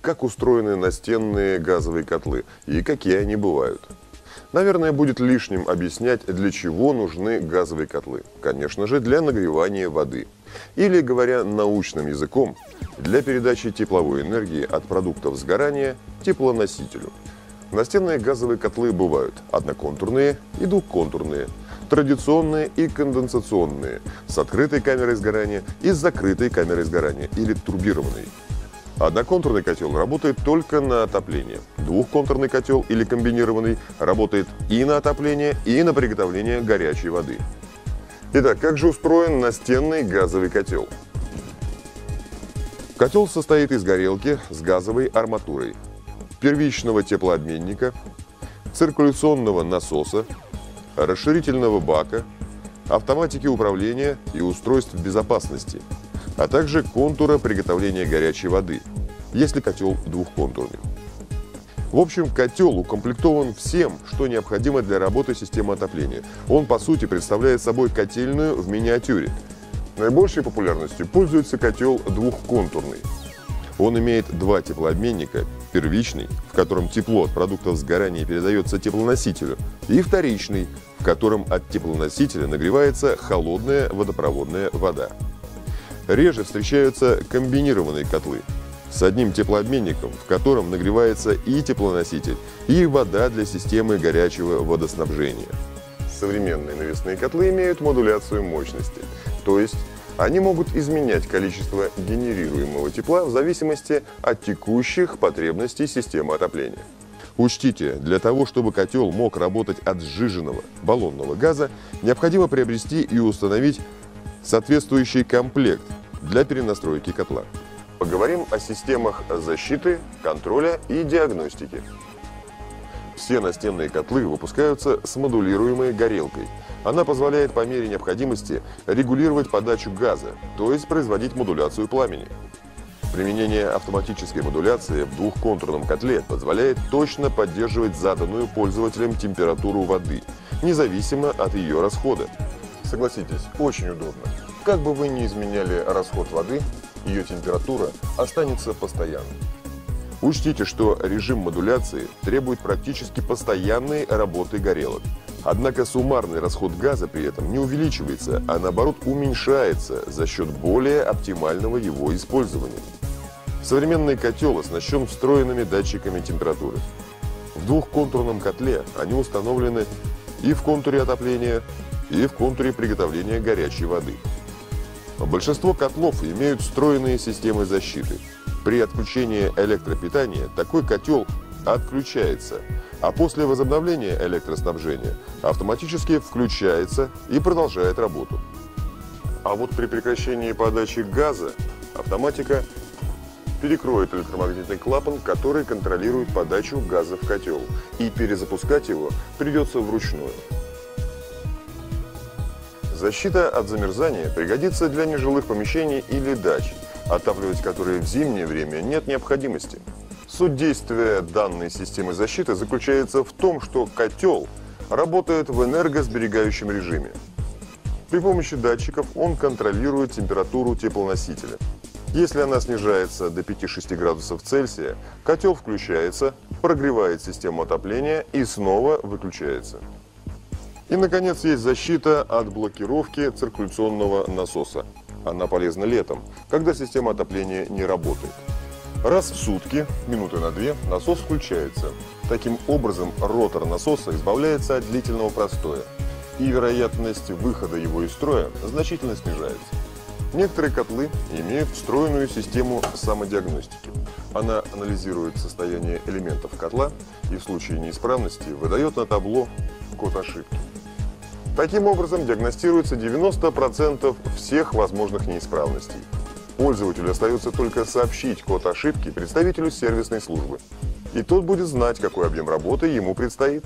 как устроены настенные газовые котлы и какие они бывают. Наверное, будет лишним объяснять, для чего нужны газовые котлы. Конечно же, для нагревания воды. Или, говоря научным языком, для передачи тепловой энергии от продуктов сгорания теплоносителю. Настенные газовые котлы бывают одноконтурные и двухконтурные, традиционные и конденсационные, с открытой камерой сгорания и с закрытой камерой сгорания или турбированной. Одноконтурный котел работает только на отопление. Двухконтурный котел или комбинированный работает и на отопление, и на приготовление горячей воды. Итак, как же устроен настенный газовый котел? Котел состоит из горелки с газовой арматурой, первичного теплообменника, циркуляционного насоса, расширительного бака, автоматики управления и устройств безопасности – а также контура приготовления горячей воды, если котел двухконтурный. В общем, котел укомплектован всем, что необходимо для работы системы отопления. Он, по сути, представляет собой котельную в миниатюре. Наибольшей популярностью пользуется котел двухконтурный. Он имеет два теплообменника. Первичный, в котором тепло от продуктов сгорания передается теплоносителю, и вторичный, в котором от теплоносителя нагревается холодная водопроводная вода. Реже встречаются комбинированные котлы с одним теплообменником, в котором нагревается и теплоноситель, и вода для системы горячего водоснабжения. Современные навесные котлы имеют модуляцию мощности, то есть они могут изменять количество генерируемого тепла в зависимости от текущих потребностей системы отопления. Учтите, для того, чтобы котел мог работать от сжиженного баллонного газа, необходимо приобрести и установить соответствующий комплект для перенастройки котла. Поговорим о системах защиты, контроля и диагностики. Все настенные котлы выпускаются с модулируемой горелкой. Она позволяет по мере необходимости регулировать подачу газа, то есть производить модуляцию пламени. Применение автоматической модуляции в двухконтурном котле позволяет точно поддерживать заданную пользователем температуру воды, независимо от ее расхода. Согласитесь, очень удобно. Как бы вы ни изменяли расход воды, ее температура останется постоянной. Учтите, что режим модуляции требует практически постоянной работы горелок. Однако суммарный расход газа при этом не увеличивается, а наоборот уменьшается за счет более оптимального его использования. Современный котел оснащен встроенными датчиками температуры. В двухконтурном котле они установлены и в контуре отопления, и в контуре приготовления горячей воды. Большинство котлов имеют встроенные системы защиты. При отключении электропитания такой котел отключается, а после возобновления электроснабжения автоматически включается и продолжает работу. А вот при прекращении подачи газа автоматика перекроет электромагнитный клапан, который контролирует подачу газа в котел, и перезапускать его придется вручную. Защита от замерзания пригодится для нежилых помещений или дач, отапливать которые в зимнее время нет необходимости. Суть действия данной системы защиты заключается в том, что котел работает в энергосберегающем режиме. При помощи датчиков он контролирует температуру теплоносителя. Если она снижается до 5-6 градусов Цельсия, котел включается, прогревает систему отопления и снова выключается. И, наконец, есть защита от блокировки циркуляционного насоса. Она полезна летом, когда система отопления не работает. Раз в сутки, минуты на две, насос включается. Таким образом, ротор насоса избавляется от длительного простоя, и вероятность выхода его из строя значительно снижается. Некоторые котлы имеют встроенную систему самодиагностики. Она анализирует состояние элементов котла и в случае неисправности выдает на табло код ошибки. Таким образом, диагностируется 90% всех возможных неисправностей. Пользователю остается только сообщить код ошибки представителю сервисной службы. И тот будет знать, какой объем работы ему предстоит.